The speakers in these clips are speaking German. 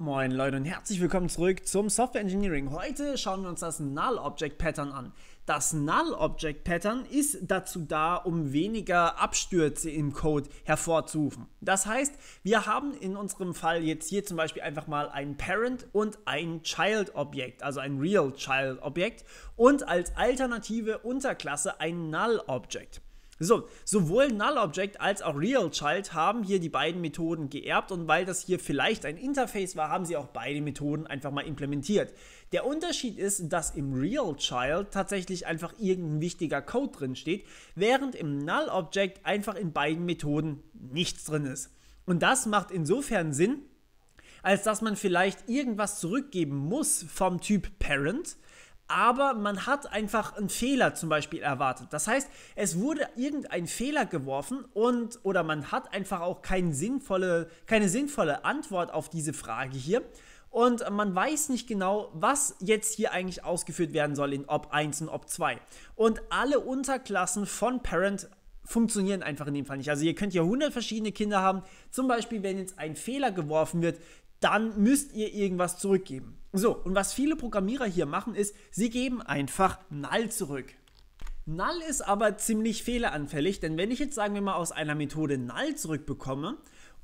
Moin Leute und herzlich willkommen zurück zum Software Engineering. Heute schauen wir uns das Null Object Pattern an. Das Null Object Pattern ist dazu da, um weniger Abstürze im Code hervorzurufen. Das heißt, wir haben in unserem Fall jetzt hier zum Beispiel einfach mal ein Parent und ein Child Objekt, also ein Real Child Objekt und als alternative Unterklasse ein Null Object. So, sowohl NullObject als auch RealChild haben hier die beiden Methoden geerbt und weil das hier vielleicht ein Interface war, haben sie auch beide Methoden einfach mal implementiert. Der Unterschied ist, dass im RealChild tatsächlich einfach irgendein wichtiger Code drin steht, während im NullObject einfach in beiden Methoden nichts drin ist. Und das macht insofern Sinn, als dass man vielleicht irgendwas zurückgeben muss vom Typ Parent, aber man hat einfach einen Fehler zum Beispiel erwartet. Das heißt, es wurde irgendein Fehler geworfen und oder man hat einfach auch keine sinnvolle, keine sinnvolle Antwort auf diese Frage hier. Und man weiß nicht genau, was jetzt hier eigentlich ausgeführt werden soll in Ob 1 und Ob 2. Und alle Unterklassen von Parent funktionieren einfach in dem Fall nicht. Also ihr könnt ja 100 verschiedene Kinder haben. Zum Beispiel, wenn jetzt ein Fehler geworfen wird, dann müsst ihr irgendwas zurückgeben. So, und was viele Programmierer hier machen, ist, sie geben einfach null zurück. Null ist aber ziemlich fehleranfällig, denn wenn ich jetzt sagen wir mal aus einer Methode null zurückbekomme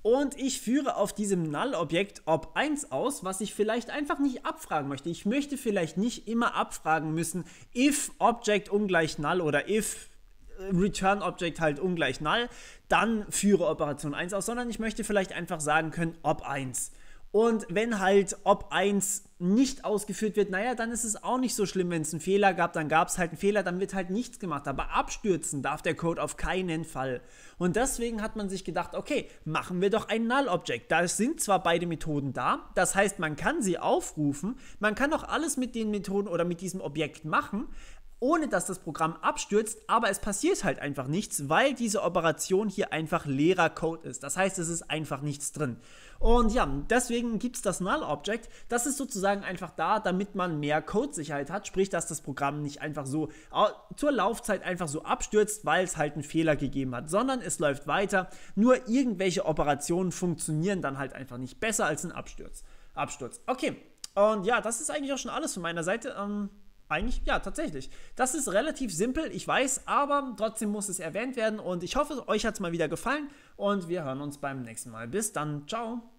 und ich führe auf diesem Null-Objekt ob 1 aus, was ich vielleicht einfach nicht abfragen möchte. Ich möchte vielleicht nicht immer abfragen müssen, if Object ungleich Null oder if äh, Return Object halt ungleich Null, dann führe Operation 1 aus, sondern ich möchte vielleicht einfach sagen können, ob 1. Und wenn halt ob 1 nicht ausgeführt wird, naja, dann ist es auch nicht so schlimm, wenn es einen Fehler gab, dann gab es halt einen Fehler, dann wird halt nichts gemacht. Aber abstürzen darf der Code auf keinen Fall. Und deswegen hat man sich gedacht, okay, machen wir doch ein Null-Object. Da sind zwar beide Methoden da, das heißt, man kann sie aufrufen, man kann auch alles mit den Methoden oder mit diesem Objekt machen, ohne dass das Programm abstürzt, aber es passiert halt einfach nichts, weil diese Operation hier einfach leerer Code ist. Das heißt, es ist einfach nichts drin. Und ja, deswegen gibt es das Null-Object. Das ist sozusagen einfach da, damit man mehr Codesicherheit hat, sprich, dass das Programm nicht einfach so zur Laufzeit einfach so abstürzt, weil es halt einen Fehler gegeben hat, sondern es läuft weiter. Nur irgendwelche Operationen funktionieren dann halt einfach nicht besser als ein Absturz. Absturz. Okay. Und ja, das ist eigentlich auch schon alles von meiner Seite. Ähm, eigentlich, ja, tatsächlich. Das ist relativ simpel, ich weiß, aber trotzdem muss es erwähnt werden und ich hoffe, euch hat es mal wieder gefallen und wir hören uns beim nächsten Mal. Bis dann, ciao.